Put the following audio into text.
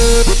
Müzik